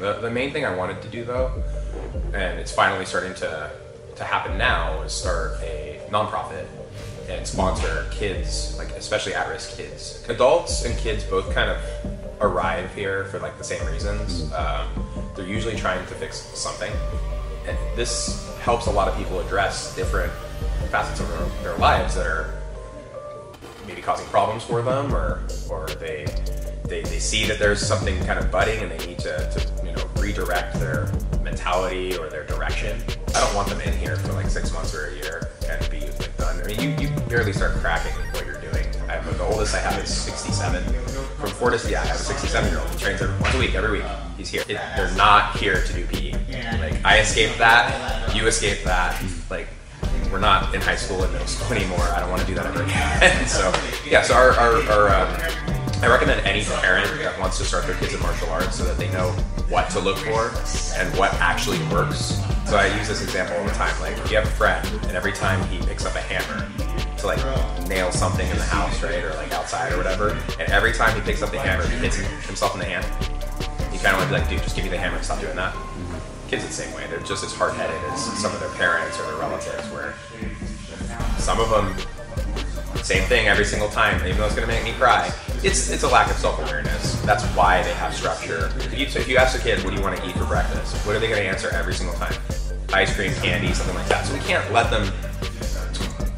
The, the main thing I wanted to do though, and it's finally starting to, to happen now, is start a nonprofit and sponsor kids, like especially at-risk kids. Adults and kids both kind of arrive here for like the same reasons. Um, they're usually trying to fix something. And this helps a lot of people address different facets of their, lives that are maybe causing problems for them or, or they, they, they see that there's something kind of budding and they need to, to redirect their mentality or their direction. I don't want them in here for like six months or a year and be like done. I mean, you, you barely start cracking what you're doing. I the oldest I have is 67. From Fortis, yeah, I have a 67 year old. He trains every, once a week, every week. He's here. It, they're not here to do PE. Like I escaped that. You escaped that. Like we're not in high school and middle school anymore. I don't want to do that ever again. so yeah, so our, our, our um, I recommend any parent that wants to start their kids in martial arts so that they know what to look for and what actually works. So I use this example all the time. Like if you have a friend and every time he picks up a hammer to like nail something in the house, right, or like outside or whatever, and every time he picks up the hammer, he hits himself in the hand. You kind of want to be like, dude, just give me the hammer, stop doing that. Kids the same way. They're just as hard-headed as some of their parents or their relatives. Where some of them, same thing every single time, even though it's going to make me cry. It's it's a lack of self-awareness. That's why they have structure. If you, if you ask a kid, what do you want to eat for breakfast? What are they going to answer every single time? Ice cream, candy, something like that. So we can't let them.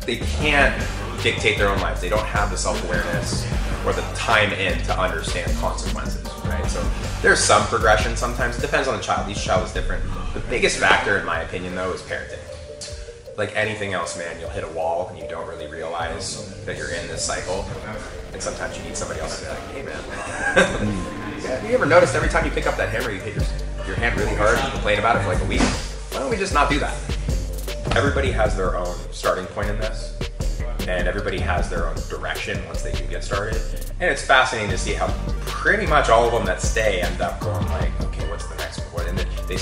They can't dictate their own lives. They don't have the self-awareness or the time in to understand consequences, right? So there's some progression sometimes. It depends on the child. Each child is different. The biggest factor, in my opinion, though, is parenting. Like anything else, man, you'll hit a wall and you don't really realize that you're in this cycle. And sometimes you need somebody else to be like, hey, man. yeah, have you ever noticed every time you pick up that hammer, you hit your, your hand really hard and complain about it for like a week? Why don't we just not do that? Everybody has their own starting point in this and everybody has their own direction once they do get started. And it's fascinating to see how pretty much all of them that stay end up going like, okay, what's the next one? And then they,